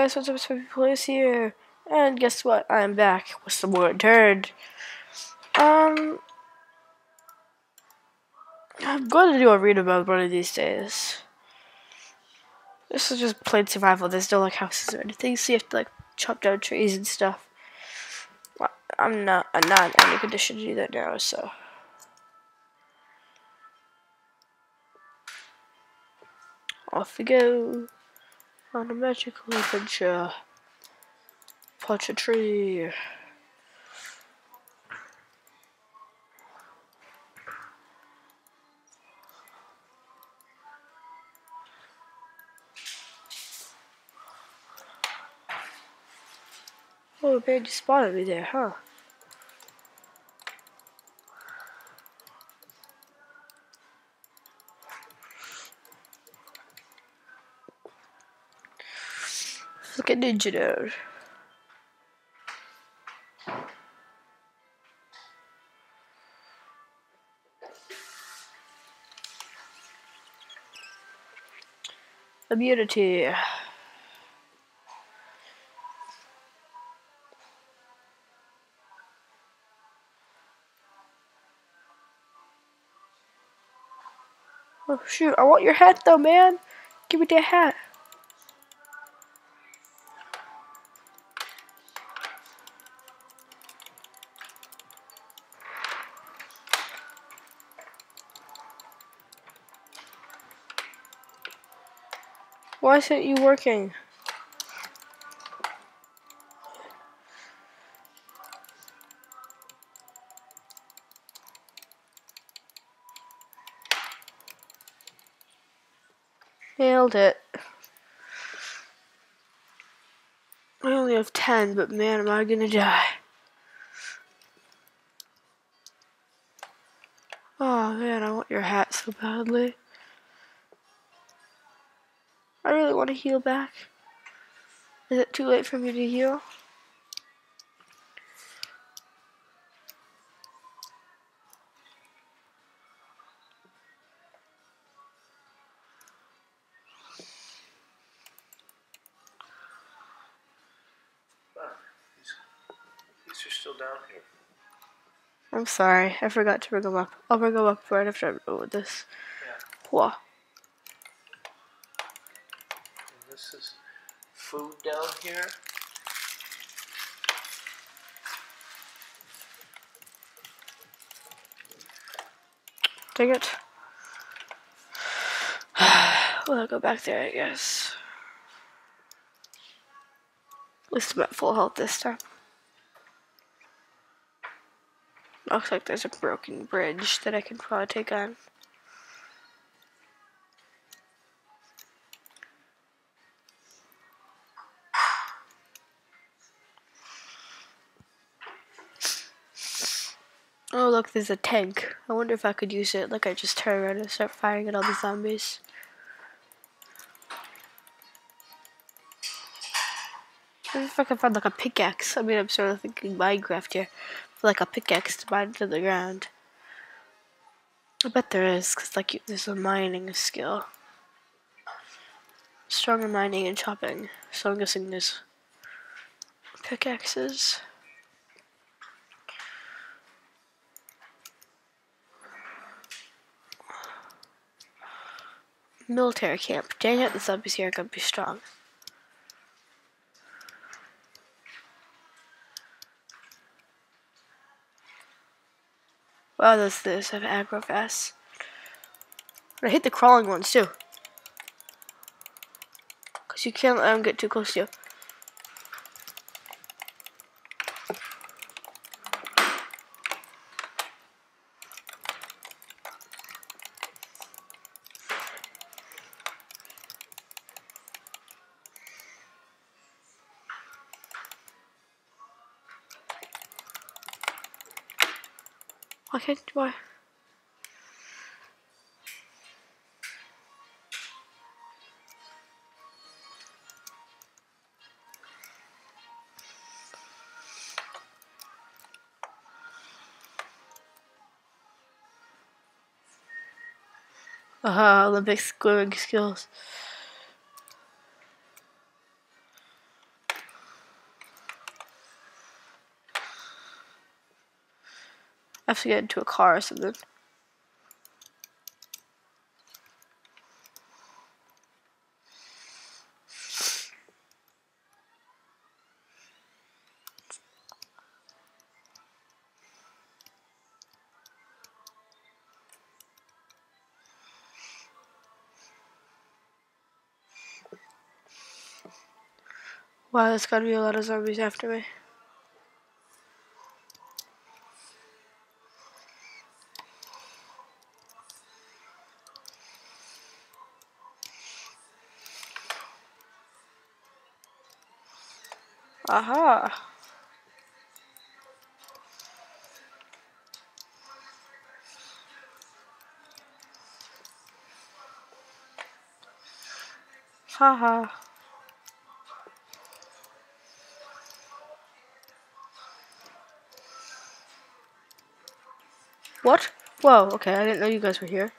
guys, what's up, it's Police here, and guess what, I'm back with some more Dirt. Um, I'm going to do a read about one of these days. This is just plain survival, there's no like houses or anything, so you have to like chop down trees and stuff. I'm not, I'm not in any condition to do that now, so. Off we go on a magical adventure. Punch oh, a tree. Oh, man, you spotted me there, huh? Look at Ninja Immunity. Oh shoot, I want your hat though, man. Give me that hat. Why isn't you working? Nailed it. I only have 10, but man, am I gonna die. Oh man, I want your hat so badly. I really want to heal back. Is it too late for me to heal? These are still down here. I'm sorry, I forgot to bring them up. I'll bring them up right after I'm done with this. Yeah. Whoa. And this is food down here. Dang it. well, I'll go back there, I guess. At least I'm at full health this time. Looks like there's a broken bridge that I can probably take on. Oh look, there's a tank. I wonder if I could use it. Like I just turn around and start firing at all the zombies. Maybe if I can find like a pickaxe. I mean, I'm sort of thinking Minecraft here. For like a pickaxe to mine to the ground. I bet there is, because like you- there's a mining skill. Stronger mining and chopping. So I'm guessing there's pickaxes. Military camp. Dang it, the zombies here are gonna be strong. Wow, those this have aggro fast. I hate the crawling ones too. Cause you can't let them get too close to you. Why can't why? Aha, Olympic swimming skills. Have to get into a car or something. Wow, there's gotta be a lot of zombies after me. Aha. Haha. What? Whoa, okay, I didn't know you guys were here.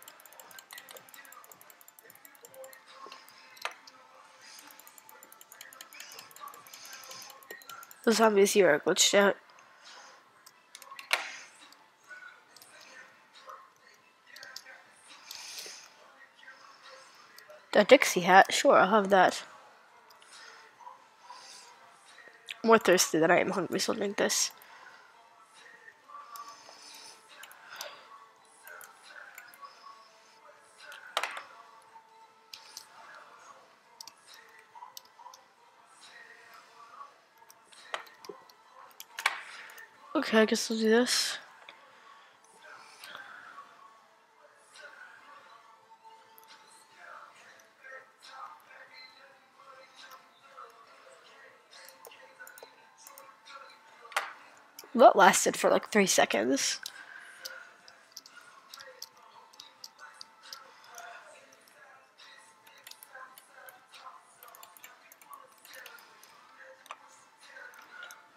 The zombies here are glitched out. A Dixie hat? Sure, I'll have that. More thirsty than I am hungry, so drink this. Okay, I guess I'll do this. That lasted for like three seconds.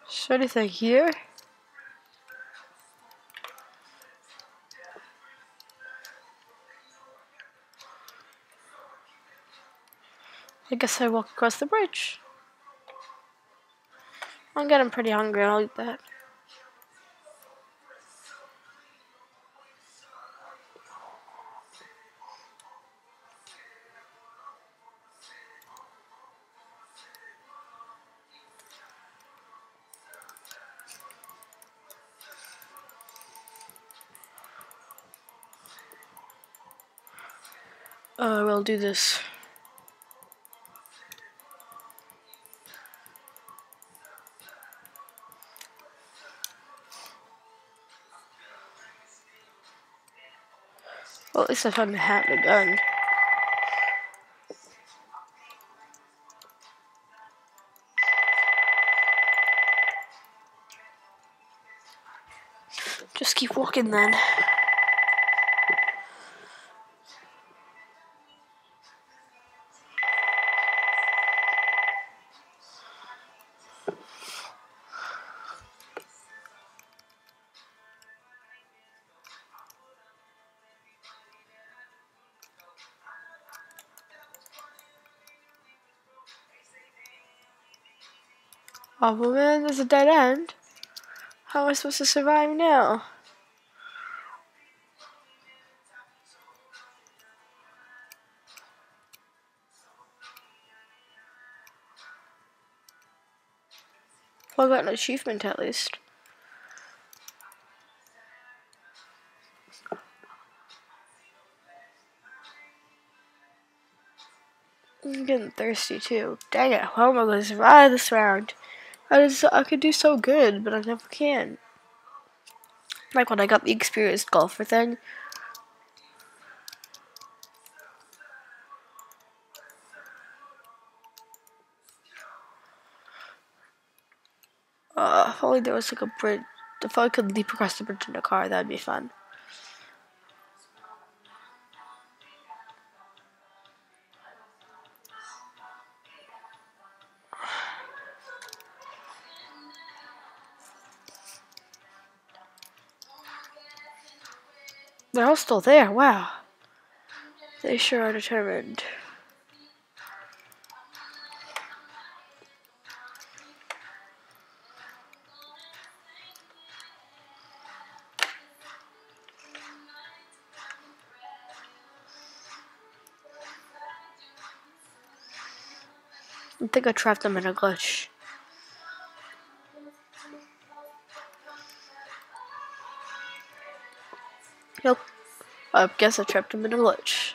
Is anything here? I guess I walk across the bridge. I'm getting pretty hungry, I'll eat that. Uh, we'll do this. Well, at least I found a hat and a gun. Just keep walking then. Oh, but man, there's a dead end. How am I supposed to survive now? Well, I got an achievement at least. I'm getting thirsty too. Dang it, how am I to survive this round? I, just, I could do so good, but I never can. Like when I got the experienced golfer thing. Uh, if only there was like a bridge. If I could leap across the bridge in a car, that'd be fun. They're all still there, wow. They sure are determined. I think I trapped them in a glitch. I guess I trapped him in a glitch.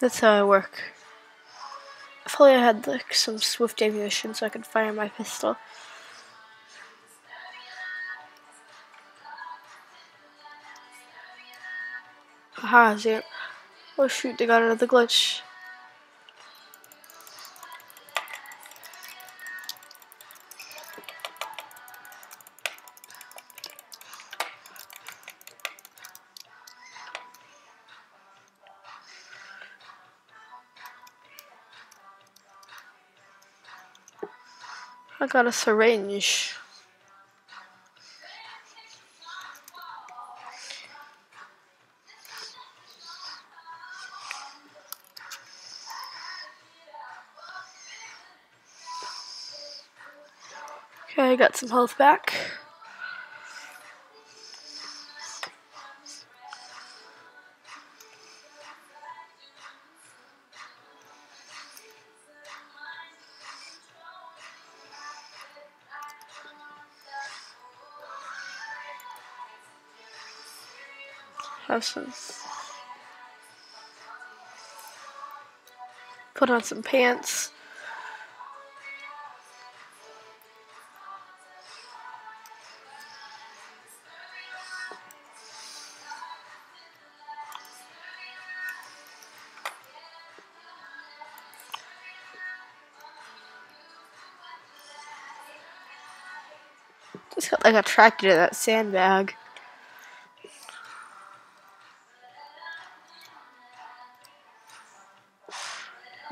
That's how I work. If only I had like some swift ammunition so I could fire my pistol. Haha. Oh shoot, they got another glitch. I got a syringe. Okay, I got some health back. Some. Put on some pants. Just got like attracted to that sandbag.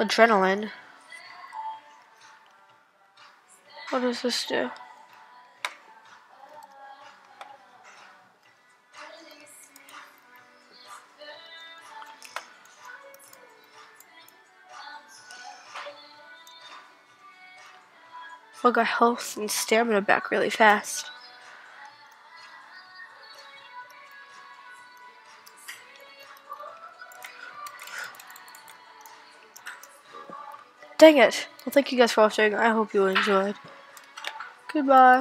Adrenaline. What does this do? I got health and stamina back really fast. Dang it. Well, thank you guys for watching. I hope you enjoyed. Goodbye.